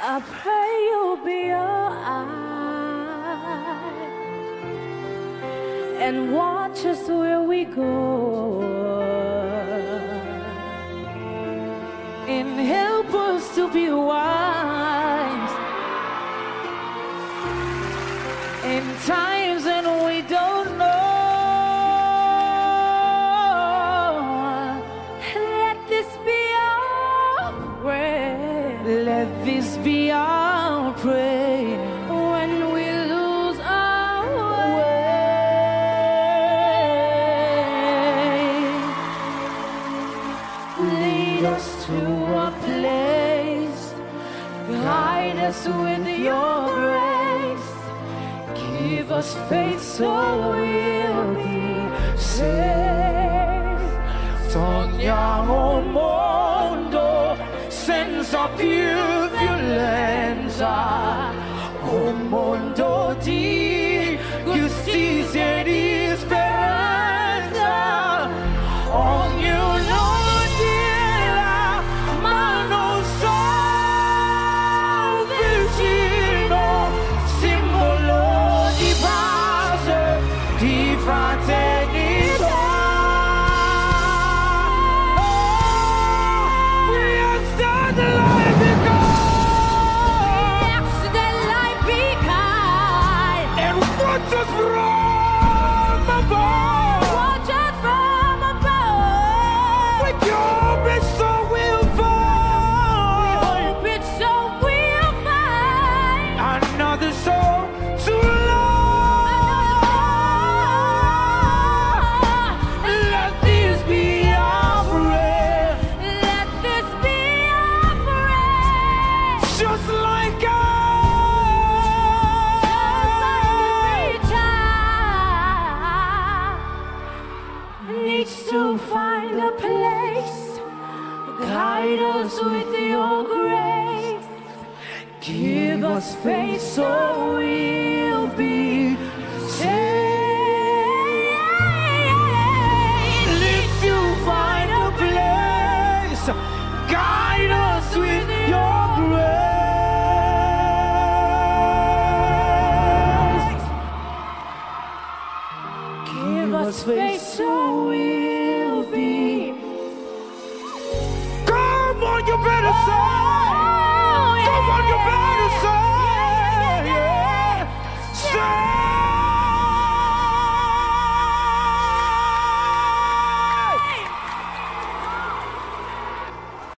I pray you'll be alright and watch us where we go. And help us to be wise. In times to a place. Guide us with your grace. Give us faith so we'll be saved. Torniamo mondo senza più violenza. Un mondo di giustizia e di us. To find a place. Guide us with your grace. Give us faith so we'll God's face, so will be. Come on, you better say. Oh, Come on, you better say.